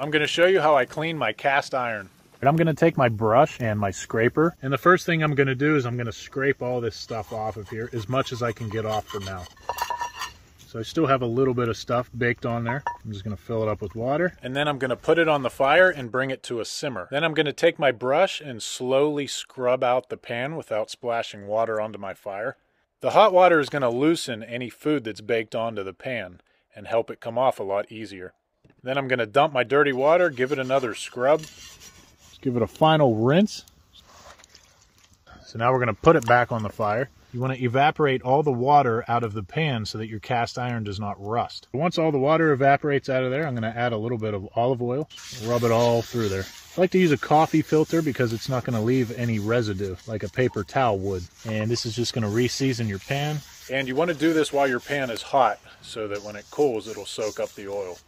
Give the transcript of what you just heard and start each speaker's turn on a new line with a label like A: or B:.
A: I'm going to show you how I clean my cast iron. I'm going to take my brush and my scraper, and the first thing I'm going to do is I'm going to scrape all this stuff off of here as much as I can get off for now. So I still have a little bit of stuff baked on there. I'm just going to fill it up with water. And then I'm going to put it on the fire and bring it to a simmer. Then I'm going to take my brush and slowly scrub out the pan without splashing water onto my fire. The hot water is going to loosen any food that's baked onto the pan and help it come off a lot easier. Then I'm going to dump my dirty water, give it another scrub. Just give it a final rinse. So now we're going to put it back on the fire. You want to evaporate all the water out of the pan so that your cast iron does not rust. Once all the water evaporates out of there, I'm going to add a little bit of olive oil, rub it all through there. I like to use a coffee filter because it's not going to leave any residue like a paper towel would. And this is just going to re-season your pan. And you want to do this while your pan is hot so that when it cools, it'll soak up the oil.